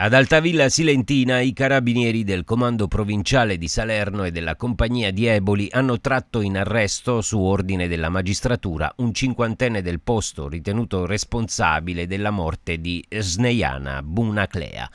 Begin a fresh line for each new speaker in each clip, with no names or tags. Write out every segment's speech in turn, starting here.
Ad Altavilla Silentina i carabinieri del comando provinciale di Salerno e della compagnia di Eboli hanno tratto in arresto, su ordine della magistratura, un cinquantenne del posto ritenuto responsabile della morte di Snejana Bunaclea.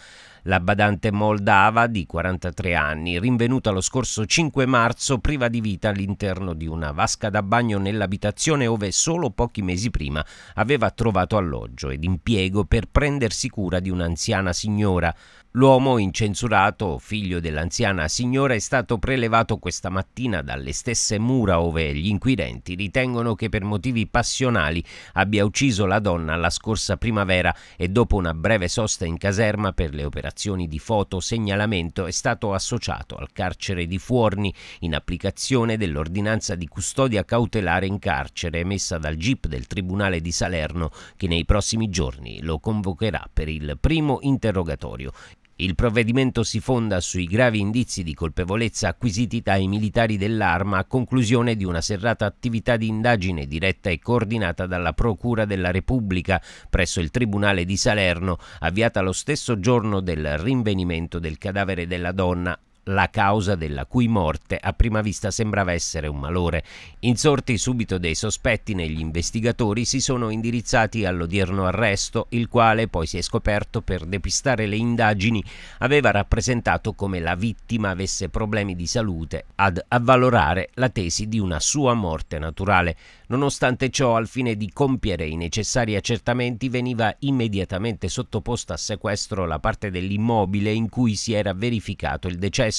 La badante moldava di 43 anni, rinvenuta lo scorso 5 marzo priva di vita all'interno di una vasca da bagno nell'abitazione ove solo pochi mesi prima aveva trovato alloggio ed impiego per prendersi cura di un'anziana signora. L'uomo incensurato, figlio dell'anziana signora, è stato prelevato questa mattina dalle stesse mura ove gli inquirenti ritengono che per motivi passionali abbia ucciso la donna la scorsa primavera e dopo una breve sosta in caserma per le operazioni di fotosegnalamento è stato associato al carcere di Fuorni in applicazione dell'ordinanza di custodia cautelare in carcere emessa dal GIP del Tribunale di Salerno che nei prossimi giorni lo convocherà per il primo interrogatorio. Il provvedimento si fonda sui gravi indizi di colpevolezza acquisiti dai militari dell'arma a conclusione di una serrata attività di indagine diretta e coordinata dalla Procura della Repubblica presso il Tribunale di Salerno, avviata lo stesso giorno del rinvenimento del cadavere della donna la causa della cui morte a prima vista sembrava essere un malore. Insorti subito dei sospetti negli investigatori si sono indirizzati all'odierno arresto, il quale poi si è scoperto per depistare le indagini aveva rappresentato come la vittima avesse problemi di salute ad avvalorare la tesi di una sua morte naturale. Nonostante ciò, al fine di compiere i necessari accertamenti, veniva immediatamente sottoposta a sequestro la parte dell'immobile in cui si era verificato il decesso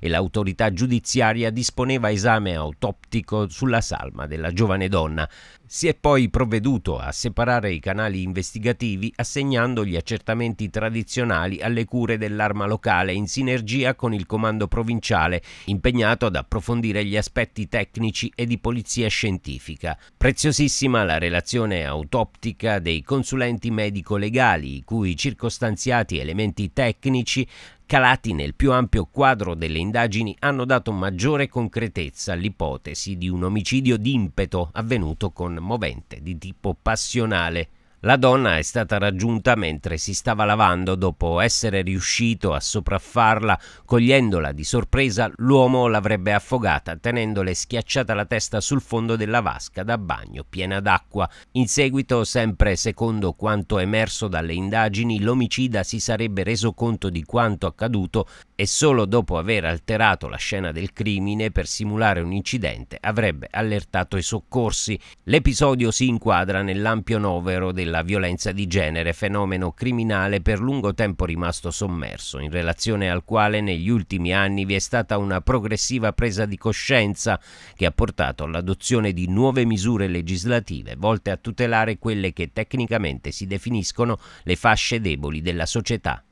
e l'autorità giudiziaria disponeva esame autoptico sulla salma della giovane donna. Si è poi provveduto a separare i canali investigativi assegnando gli accertamenti tradizionali alle cure dell'arma locale in sinergia con il comando provinciale impegnato ad approfondire gli aspetti tecnici e di polizia scientifica. Preziosissima la relazione autoptica dei consulenti medico-legali i cui circostanziati elementi tecnici calati nel più ampio quadro delle indagini, hanno dato maggiore concretezza all'ipotesi di un omicidio d'impeto avvenuto con movente di tipo passionale. La donna è stata raggiunta mentre si stava lavando dopo essere riuscito a sopraffarla. Cogliendola di sorpresa, l'uomo l'avrebbe affogata tenendole schiacciata la testa sul fondo della vasca da bagno piena d'acqua. In seguito, sempre secondo quanto emerso dalle indagini, l'omicida si sarebbe reso conto di quanto accaduto e solo dopo aver alterato la scena del crimine per simulare un incidente avrebbe allertato i soccorsi. L'episodio si inquadra nell'ampio novero della della violenza di genere, fenomeno criminale per lungo tempo rimasto sommerso, in relazione al quale negli ultimi anni vi è stata una progressiva presa di coscienza che ha portato all'adozione di nuove misure legislative volte a tutelare quelle che tecnicamente si definiscono le fasce deboli della società.